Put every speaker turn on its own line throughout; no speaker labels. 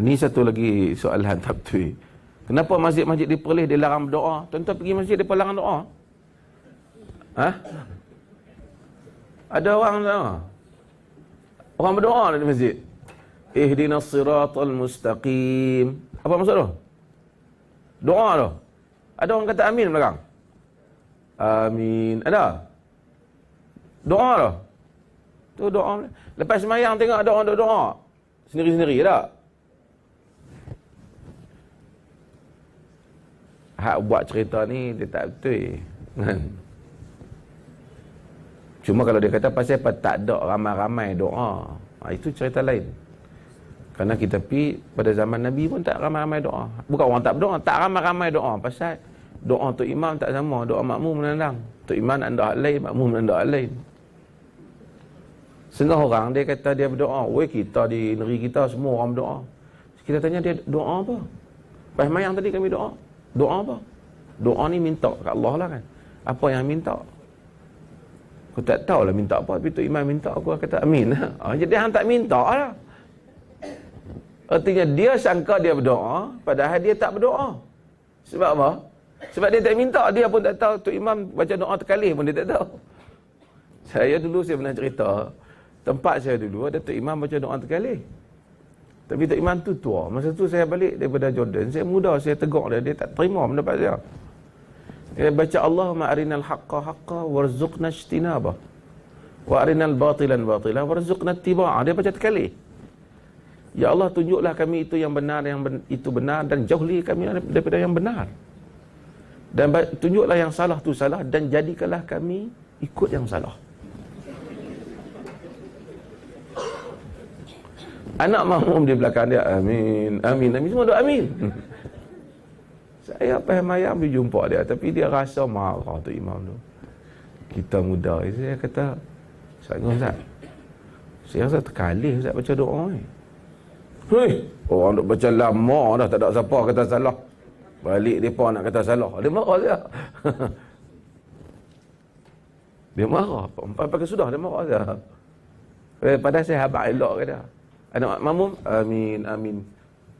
Ni satu lagi soalan tak betul. Kenapa masjid-masjid di Perlis dia larang berdoa? Tuan-tuan pergi masjid dia larang doa. Ha? Ada orang doa. Orang berdoa di masjid. Ihdinas siratal mustaqim. Apa maksud tu? Doa tu. Ada orang kata amin belakang. Amin. Ada? Doa tu. Tu doa. Lepas semayang tengok ada orang doa. Sendiri-sendiri tak? Hak buat cerita ni dia tak betul. Kan? Cuma kalau dia kata pasal apa tak ada ramai-ramai doa. Ha, itu cerita lain. Kerana kita pi pada zaman Nabi pun tak ramai-ramai doa. Bukan orang tak berdoa, tak ramai-ramai doa. Pasal doa tu imam tak sama, doa makmum menandang. Tu imam anda hak lain, makmum anda hak lain. Setengah orang dia kata dia berdoa. Weh kita di negeri kita semua orang berdoa. Kita tanya dia doa apa? Pas mayang tadi kami doa. Doa apa? Doa ni minta kat Allah lah kan. Apa yang minta? Aku tak tahu lah minta apa. Tapi tu imam minta aku kata amin. Ha, jadi hang tak minta lah. Artinya dia sangka dia berdoa, padahal dia tak berdoa. Sebab apa? Sebab dia tak minta, dia pun tak tahu. Tok Imam baca doa terkali pun dia tak tahu. Saya dulu saya pernah cerita, tempat saya dulu ada Tok Imam baca doa terkali. Tapi Tok Imam tu tua. Masa tu saya balik daripada Jordan, saya muda, saya tegur dia, dia tak terima pendapat saya. Dia baca Allahumma arinal haqqa haqqa warzuqna ijtinabah. Wa arinal batilan batilan warzuqna ittiba'ah. Dia baca terkali. Ya Allah tunjuklah kami itu yang benar yang ben, itu benar dan jauhli kami daripada yang benar. Dan tunjuklah yang salah tu salah dan jadikanlah kami ikut yang salah. Anak makmum di belakang dia amin amin amin semua doa amin. Saya apa ayam pergi jumpa dia tapi dia rasa marah tu imam tu. Kita muda saya kata saya Ustaz. Saya rasa terkalih Ustaz baca doa ni. Hei, orang duk baca lama dah tak ada siapa kata salah. Balik depa nak kata salah. Dia marah dia. dia marah. Pakai sudah dia marah dia. Eh, padahal saya habaq elok kata. Anak makmum, amin, amin.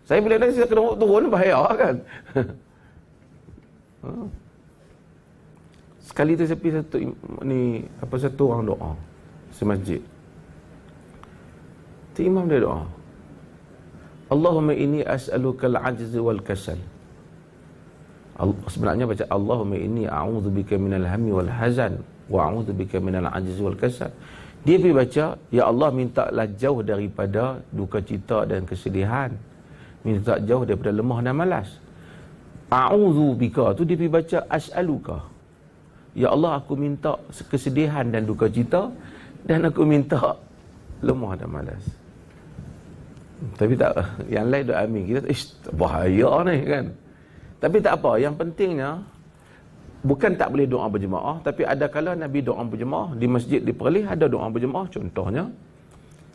Saya bila nanti saya kena turun bahaya kan. ha. Sekali tu saya pergi satu ni apa satu orang doa semasjid. Tu imam dia doa. Allahumma inni as'aluka al-'ajz wal kasal. Sebenarnya baca Allahumma inni a'udzubika minal hammi wal hazan wa a'udzubika minal 'ajz wal kasal. Dia pergi baca, Ya Allah mintalah jauh daripada duka cita dan kesedihan. Minta jauh daripada lemah dan malas. A'udzu bika tu dia pergi baca as'aluka. Ya Allah aku minta kesedihan dan duka cita dan aku minta lemah dan malas. Tapi tak yang lain dah amin. Kita ish bahaya ni kan. Tapi tak apa, yang pentingnya bukan tak boleh doa berjemaah tapi ada kala Nabi doa berjemaah di masjid di Perlis ada doa berjemaah. Contohnya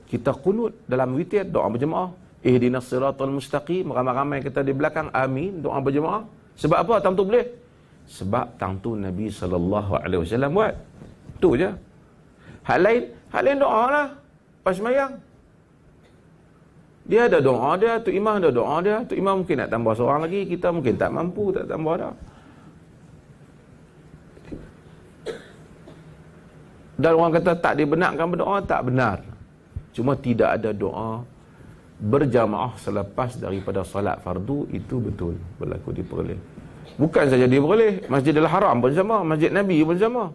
kita kunut dalam witir doa berjemaah. Ihdinas siratal mustaqim. Ramai-ramai kita di belakang amin doa berjemaah. Sebab apa? Tang tu boleh. Sebab tang tu Nabi sallallahu alaihi wasallam buat. Tu je. Hal lain hal lain doa lah. Pas sembahyang dia ada doa dia, tu imam ada doa dia, tu imam mungkin nak tambah seorang lagi, kita mungkin tak mampu, tak tambah dah. Dan orang kata tak dibenarkan berdoa, tak benar. Cuma tidak ada doa berjamaah selepas daripada salat fardu, itu betul berlaku di Perlis. Bukan saja di Perlis, Masjidil Haram pun sama, Masjid Nabi pun sama.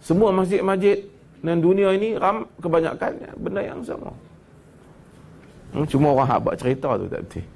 Semua masjid-masjid dan dunia ini ram kebanyakan benda yang sama. Hmm, cuma orang hak buat cerita tu tak betul.